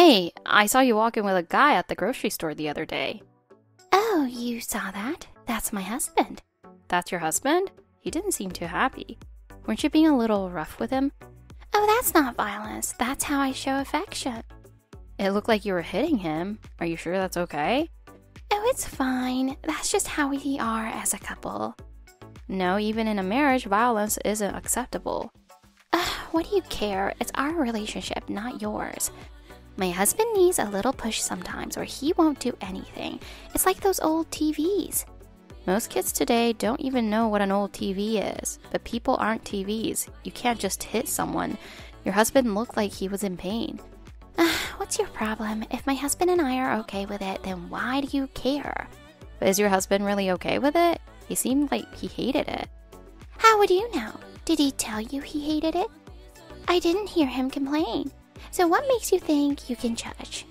Hey, I saw you walking with a guy at the grocery store the other day. Oh, you saw that? That's my husband. That's your husband? He didn't seem too happy. Weren't you being a little rough with him? Oh, that's not violence. That's how I show affection. It looked like you were hitting him. Are you sure that's okay? Oh, it's fine. That's just how we are as a couple. No, even in a marriage, violence isn't acceptable. Ugh, what do you care? It's our relationship, not yours. My husband needs a little push sometimes, or he won't do anything. It's like those old TVs. Most kids today don't even know what an old TV is, but people aren't TVs. You can't just hit someone. Your husband looked like he was in pain. Uh, what's your problem? If my husband and I are okay with it, then why do you care? But is your husband really okay with it? He seemed like he hated it. How would you know? Did he tell you he hated it? I didn't hear him complain. So what makes you think you can judge?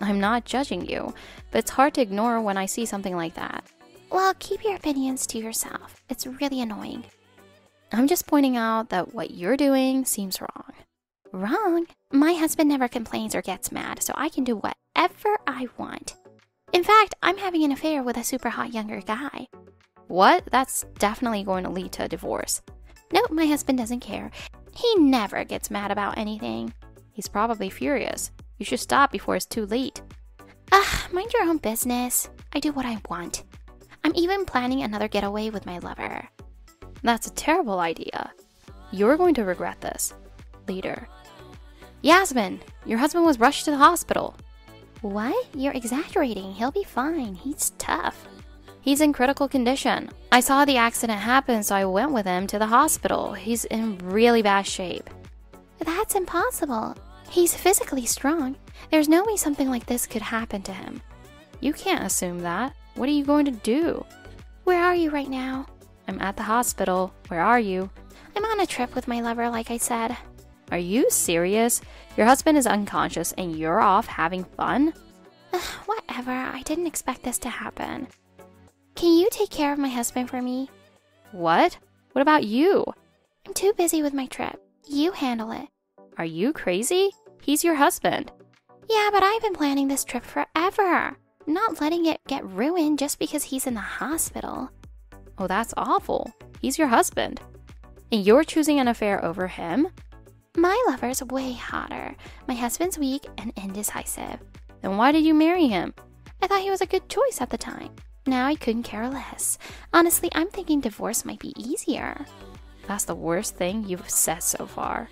I'm not judging you, but it's hard to ignore when I see something like that. Well, keep your opinions to yourself. It's really annoying. I'm just pointing out that what you're doing seems wrong. Wrong? My husband never complains or gets mad, so I can do whatever I want. In fact, I'm having an affair with a super hot younger guy. What? That's definitely going to lead to a divorce. Nope, my husband doesn't care. He never gets mad about anything. He's probably furious. You should stop before it's too late. Ah, mind your own business. I do what I want. I'm even planning another getaway with my lover. That's a terrible idea. You're going to regret this later. Yasmin, your husband was rushed to the hospital. What? You're exaggerating. He'll be fine. He's tough. He's in critical condition. I saw the accident happen, so I went with him to the hospital. He's in really bad shape. That's impossible. He's physically strong. There's no way something like this could happen to him. You can't assume that. What are you going to do? Where are you right now? I'm at the hospital. Where are you? I'm on a trip with my lover, like I said. Are you serious? Your husband is unconscious and you're off having fun? Whatever, I didn't expect this to happen. Can you take care of my husband for me? What? What about you? I'm too busy with my trip. You handle it. Are you crazy? He's your husband. Yeah, but I've been planning this trip forever. Not letting it get ruined just because he's in the hospital. Oh, that's awful. He's your husband. And you're choosing an affair over him? My lover's way hotter. My husband's weak and indecisive. Then why did you marry him? I thought he was a good choice at the time. Now I couldn't care less. Honestly, I'm thinking divorce might be easier. That's the worst thing you've said so far.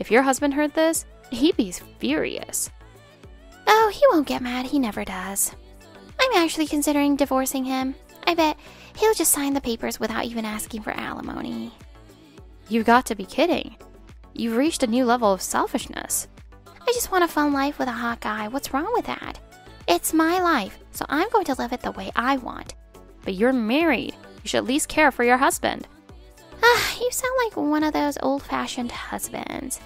If your husband heard this, he'd be furious. Oh, he won't get mad. He never does. I'm actually considering divorcing him. I bet he'll just sign the papers without even asking for alimony. You've got to be kidding. You've reached a new level of selfishness. I just want a fun life with a hot guy. What's wrong with that? It's my life, so I'm going to live it the way I want. But you're married. You should at least care for your husband. Ah, you sound like one of those old fashioned husbands.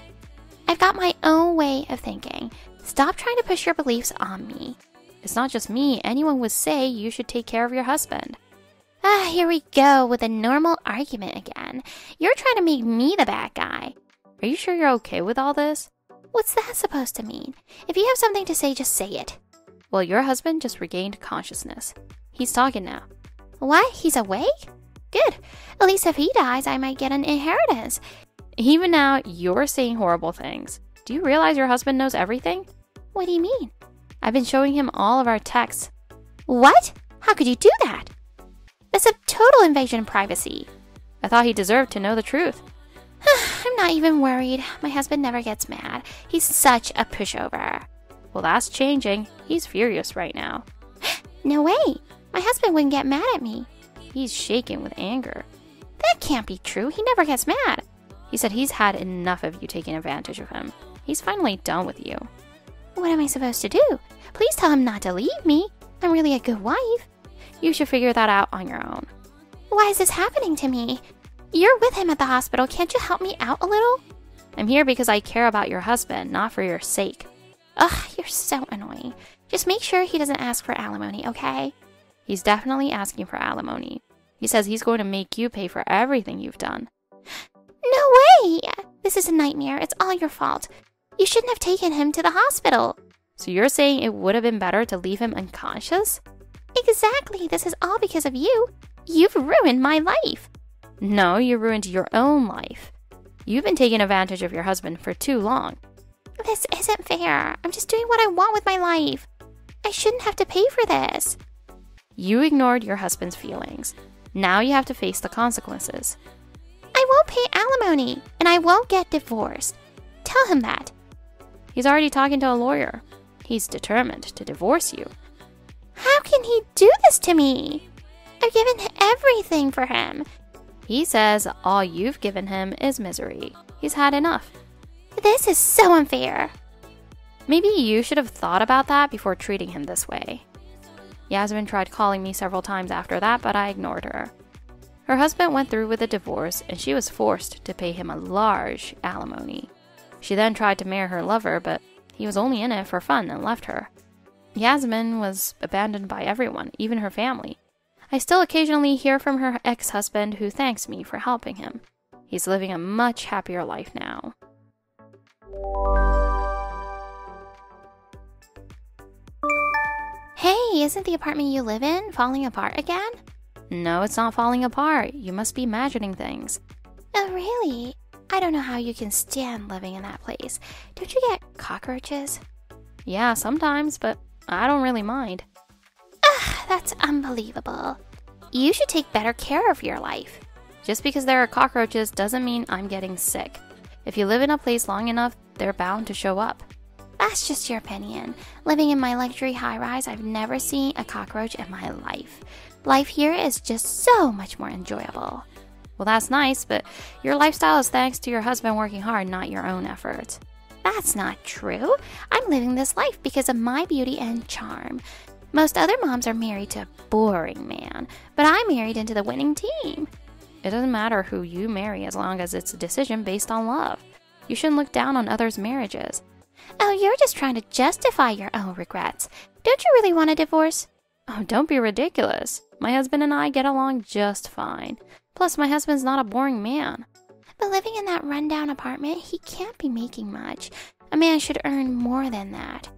I've got my own way of thinking. Stop trying to push your beliefs on me. It's not just me. Anyone would say you should take care of your husband. Ah, here we go with a normal argument again. You're trying to make me the bad guy. Are you sure you're okay with all this? What's that supposed to mean? If you have something to say, just say it. Well, your husband just regained consciousness. He's talking now. What? He's awake? Good. At least if he dies, I might get an inheritance. Even now, you're saying horrible things. Do you realize your husband knows everything? What do you mean? I've been showing him all of our texts. What? How could you do that? That's a total invasion of privacy. I thought he deserved to know the truth. I'm not even worried. My husband never gets mad. He's such a pushover. Well, that's changing. He's furious right now. no way. My husband wouldn't get mad at me. He's shaken with anger. That can't be true. He never gets mad. He said he's had enough of you taking advantage of him. He's finally done with you. What am I supposed to do? Please tell him not to leave me. I'm really a good wife. You should figure that out on your own. Why is this happening to me? You're with him at the hospital. Can't you help me out a little? I'm here because I care about your husband, not for your sake. Ugh, you're so annoying. Just make sure he doesn't ask for alimony, okay? He's definitely asking for alimony. He says he's going to make you pay for everything you've done. No way! This is a nightmare. It's all your fault. You shouldn't have taken him to the hospital. So you're saying it would have been better to leave him unconscious? Exactly. This is all because of you. You've ruined my life. No, you ruined your own life. You've been taking advantage of your husband for too long. This isn't fair. I'm just doing what I want with my life. I shouldn't have to pay for this. You ignored your husband's feelings. Now you have to face the consequences. I won't pay alimony, and I won't get divorced. Tell him that. He's already talking to a lawyer. He's determined to divorce you. How can he do this to me? I've given everything for him. He says all you've given him is misery. He's had enough. This is so unfair. Maybe you should have thought about that before treating him this way. Yasmin tried calling me several times after that, but I ignored her. Her husband went through with a divorce, and she was forced to pay him a large alimony. She then tried to marry her lover, but he was only in it for fun and left her. Yasmin was abandoned by everyone, even her family. I still occasionally hear from her ex husband who thanks me for helping him. He's living a much happier life now. Hey, isn't the apartment you live in falling apart again? No, it's not falling apart. You must be imagining things. Oh, really? I don't know how you can stand living in that place. Don't you get cockroaches? Yeah, sometimes, but I don't really mind. Ugh, that's unbelievable. You should take better care of your life. Just because there are cockroaches doesn't mean I'm getting sick. If you live in a place long enough, they're bound to show up. That's just your opinion. Living in my luxury high rise, I've never seen a cockroach in my life. Life here is just so much more enjoyable. Well, that's nice, but your lifestyle is thanks to your husband working hard, not your own efforts. That's not true. I'm living this life because of my beauty and charm. Most other moms are married to a boring man, but I married into the winning team. It doesn't matter who you marry as long as it's a decision based on love. You shouldn't look down on others' marriages. Oh, you're just trying to justify your own regrets. Don't you really want a divorce? Oh, don't be ridiculous. My husband and I get along just fine. Plus, my husband's not a boring man. But living in that rundown apartment, he can't be making much. A man should earn more than that.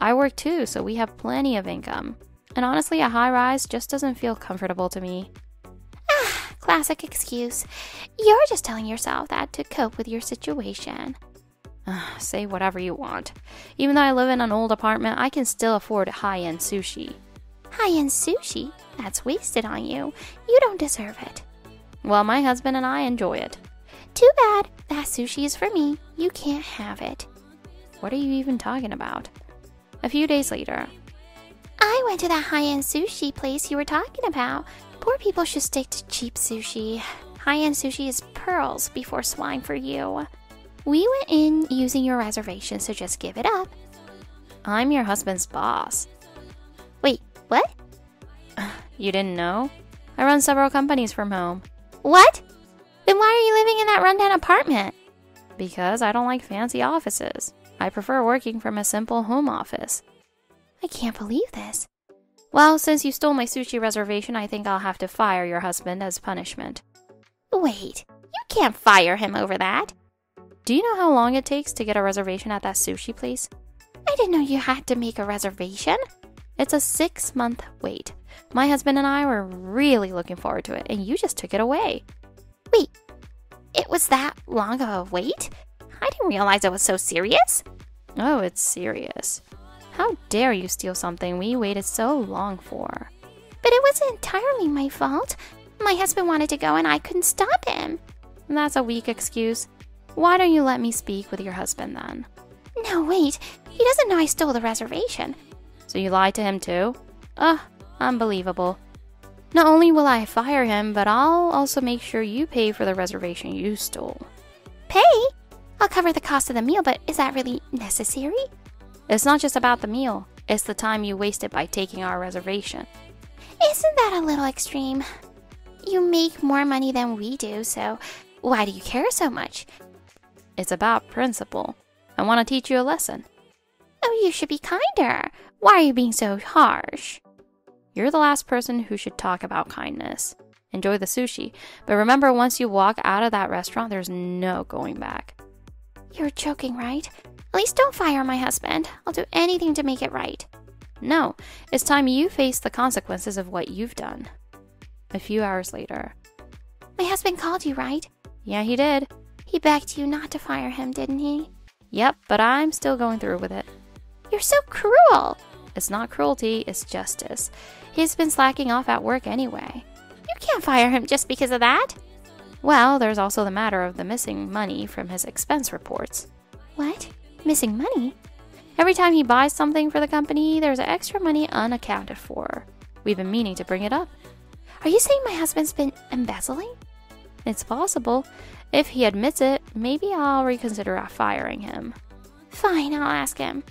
I work too, so we have plenty of income. And honestly, a high rise just doesn't feel comfortable to me. Ah, classic excuse. You're just telling yourself that to cope with your situation. Say whatever you want. Even though I live in an old apartment, I can still afford high end sushi. High end sushi? That's wasted on you. You don't deserve it. Well, my husband and I enjoy it. Too bad. That sushi is for me. You can't have it. What are you even talking about? A few days later, I went to that high end sushi place you were talking about. Poor people should stick to cheap sushi. High end sushi is pearls before swine for you. We went in using your reservation, so just give it up. I'm your husband's boss. Wait, what? You didn't know? I run several companies from home. What? Then why are you living in that rundown apartment? Because I don't like fancy offices. I prefer working from a simple home office. I can't believe this. Well, since you stole my sushi reservation, I think I'll have to fire your husband as punishment. Wait, you can't fire him over that. Do you know how long it takes to get a reservation at that sushi place? I didn't know you had to make a reservation. It's a six month wait. My husband and I were really looking forward to it, and you just took it away. Wait, it was that long of a wait? I didn't realize it was so serious. Oh, it's serious. How dare you steal something we waited so long for? But it wasn't entirely my fault. My husband wanted to go and I couldn't stop him. That's a weak excuse. Why don't you let me speak with your husband then? No, wait. He doesn't know I stole the reservation. So you lied to him too? Ugh, unbelievable. Not only will I fire him, but I'll also make sure you pay for the reservation you stole. Pay? I'll cover the cost of the meal, but is that really necessary? It's not just about the meal, it's the time you wasted by taking our reservation. Isn't that a little extreme? You make more money than we do, so why do you care so much? It's about principle. I want to teach you a lesson. Oh, you should be kinder. Why are you being so harsh? You're the last person who should talk about kindness. Enjoy the sushi, but remember once you walk out of that restaurant, there's no going back. You're joking, right? At least don't fire my husband. I'll do anything to make it right. No, it's time you face the consequences of what you've done. A few hours later. My husband called you, right? Yeah, he did. He begged you not to fire him, didn't he? Yep, but I'm still going through with it. You're so cruel. It's not cruelty, it's justice. He's been slacking off at work anyway. You can't fire him just because of that. Well, there's also the matter of the missing money from his expense reports. What? Missing money? Every time he buys something for the company, there's extra money unaccounted for. We've been meaning to bring it up. Are you saying my husband's been embezzling? It's possible. If he admits it, maybe I'll reconsider firing him. Fine, I'll ask him.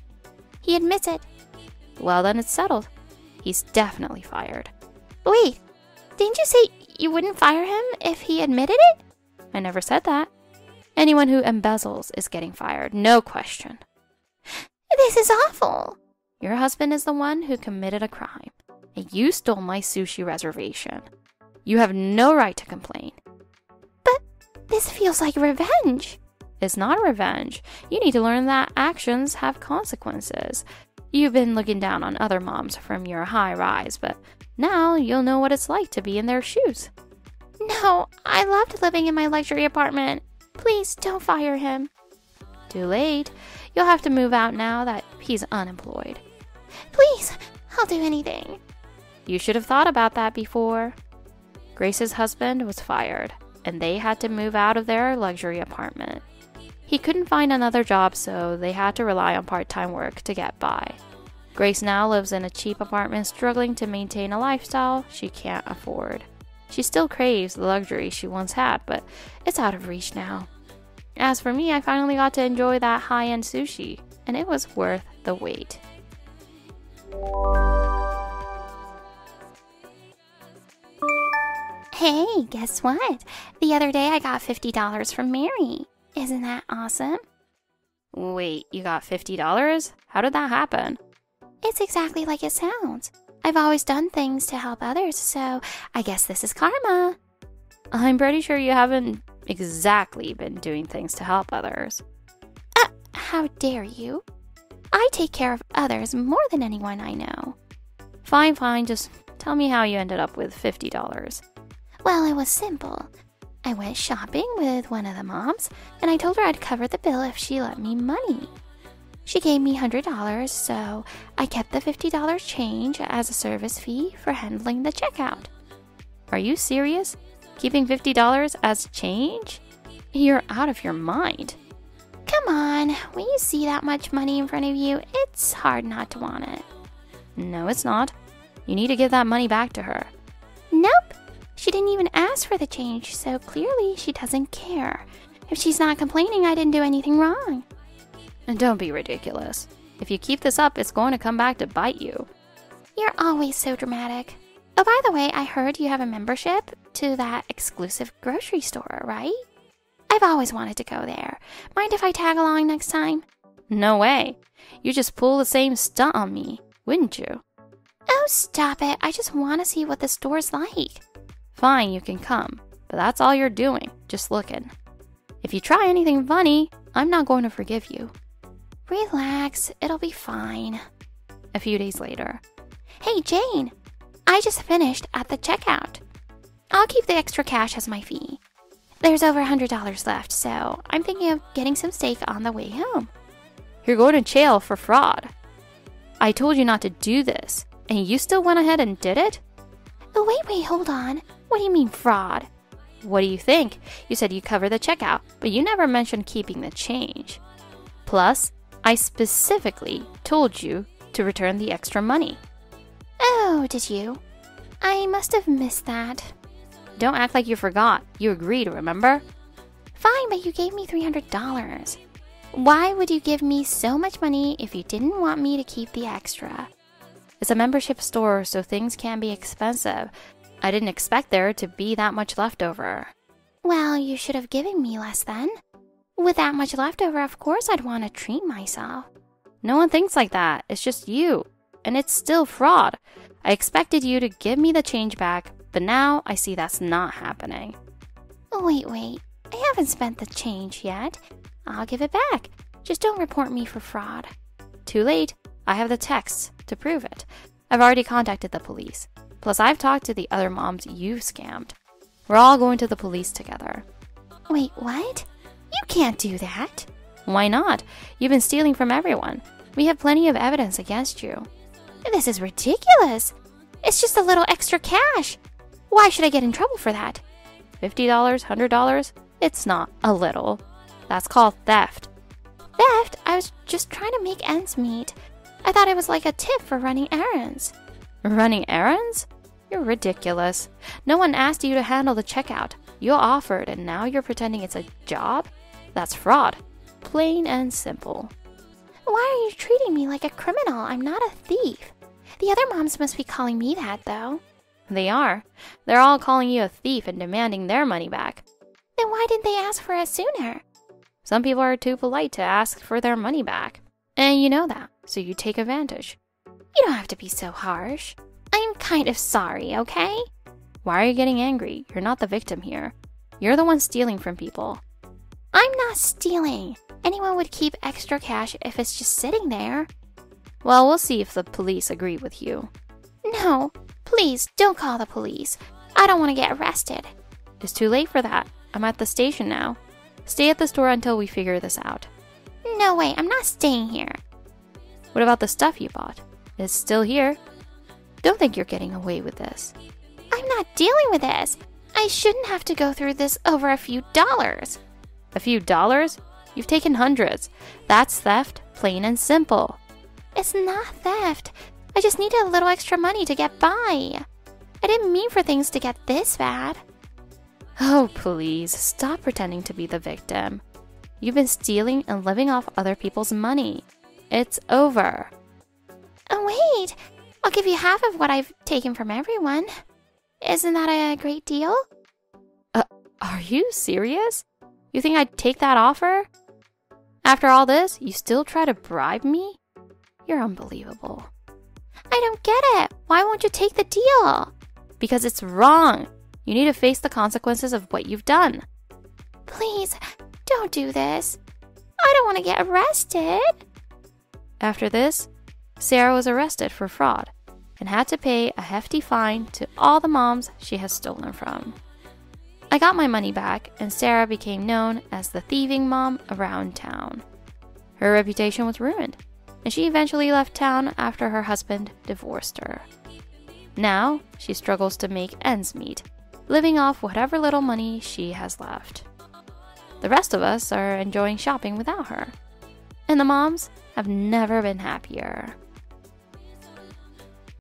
He admits it. Well, then it's settled. He's definitely fired. Wait, didn't you say you wouldn't fire him if he admitted it? I never said that. Anyone who embezzles is getting fired, no question. This is awful. Your husband is the one who committed a crime, and you stole my sushi reservation. You have no right to complain. This feels like revenge. It's not revenge. You need to learn that actions have consequences. You've been looking down on other moms from your high rise, but now you'll know what it's like to be in their shoes. No, I loved living in my luxury apartment. Please don't fire him. Too late. You'll have to move out now that he's unemployed. Please, I'll do anything. You should have thought about that before. Grace's husband was fired, and they had to move out of their luxury apartment. He couldn't find another job, so they had to rely on part time work to get by. Grace now lives in a cheap apartment, struggling to maintain a lifestyle she can't afford. She still craves the luxury she once had, but it's out of reach now. As for me, I finally got to enjoy that high end sushi, and it was worth the wait. Hey, guess what? The other day I got $50 from Mary. Isn't that awesome? Wait, you got $50? How did that happen? It's exactly like it sounds. I've always done things to help others, so I guess this is karma. I'm pretty sure you haven't exactly been doing things to help others. Uh, how dare you? I take care of others more than anyone I know. Fine, fine, just tell me how you ended up with $50. Well, it was simple. I went shopping with one of the moms, and I told her I'd cover the bill if she lent me money. She gave me $100, so I kept the $50 change as a service fee for handling the checkout. Are you serious? Keeping $50 as change? You're out of your mind. Come on, when you see that much money in front of you, it's hard not to want it. No, it's not. You need to give that money back to her. Nope. She didn't even ask for the change, so clearly she doesn't care. If she's not complaining, I didn't do anything wrong. And don't be ridiculous. If you keep this up, it's going to come back to bite you. You're always so dramatic. Oh, by the way, I heard you have a membership to that exclusive grocery store, right? I've always wanted to go there. Mind if I tag along next time? No way. You just pull the same stunt on me, wouldn't you? Oh, stop it. I just want to see what the store's like. Fine, you can come, but that's all you're doing, just looking. If you try anything funny, I'm not going to forgive you. Relax, it'll be fine. A few days later. Hey, Jane, I just finished at the checkout. I'll keep the extra cash as my fee. There's over a $100 left, so I'm thinking of getting some steak on the way home. You're going to jail for fraud. I told you not to do this, and you still went ahead and did it? Oh, wait, wait, hold on. What do you mean fraud? What do you think? You said you cover the checkout, but you never mentioned keeping the change. Plus, I specifically told you to return the extra money. Oh, did you? I must have missed that. Don't act like you forgot. You agreed, remember? Fine, but you gave me $300. Why would you give me so much money if you didn't want me to keep the extra? It's a membership store, so things can be expensive. I didn't expect there to be that much leftover. Well, you should have given me less then. With that much leftover, of course I'd want to treat myself. No one thinks like that. It's just you. And it's still fraud. I expected you to give me the change back, but now I see that's not happening. Wait, wait. I haven't spent the change yet. I'll give it back. Just don't report me for fraud. Too late. I have the texts to prove it. I've already contacted the police. Plus, I've talked to the other moms you've scammed. We're all going to the police together. Wait, what? You can't do that. Why not? You've been stealing from everyone. We have plenty of evidence against you. This is ridiculous. It's just a little extra cash. Why should I get in trouble for that? $50, $100? It's not a little. That's called theft. Theft? I was just trying to make ends meet. I thought it was like a tip for running errands. Running errands? You're ridiculous. No one asked you to handle the checkout. You offered, and now you're pretending it's a job? That's fraud. Plain and simple. Why are you treating me like a criminal? I'm not a thief. The other moms must be calling me that, though. They are. They're all calling you a thief and demanding their money back. Then why didn't they ask for it sooner? Some people are too polite to ask for their money back. And you know that, so you take advantage. You don't have to be so harsh. Kind of sorry, okay? Why are you getting angry? You're not the victim here. You're the one stealing from people. I'm not stealing. Anyone would keep extra cash if it's just sitting there. Well, we'll see if the police agree with you. No, please don't call the police. I don't want to get arrested. It's too late for that. I'm at the station now. Stay at the store until we figure this out. No way, I'm not staying here. What about the stuff you bought? It's still here. Don't think you're getting away with this. I'm not dealing with this. I shouldn't have to go through this over a few dollars. A few dollars? You've taken hundreds. That's theft, plain and simple. It's not theft. I just needed a little extra money to get by. I didn't mean for things to get this bad. Oh, please, stop pretending to be the victim. You've been stealing and living off other people's money. It's over. Oh, wait. I'll give you half of what I've taken from everyone. Isn't that a great deal? Uh, are you serious? You think I'd take that offer? After all this, you still try to bribe me? You're unbelievable. I don't get it. Why won't you take the deal? Because it's wrong. You need to face the consequences of what you've done. Please, don't do this. I don't want to get arrested. After this, Sarah was arrested for fraud and had to pay a hefty fine to all the moms she has stolen from. I got my money back, and Sarah became known as the thieving mom around town. Her reputation was ruined, and she eventually left town after her husband divorced her. Now, she struggles to make ends meet, living off whatever little money she has left. The rest of us are enjoying shopping without her, and the moms have never been happier.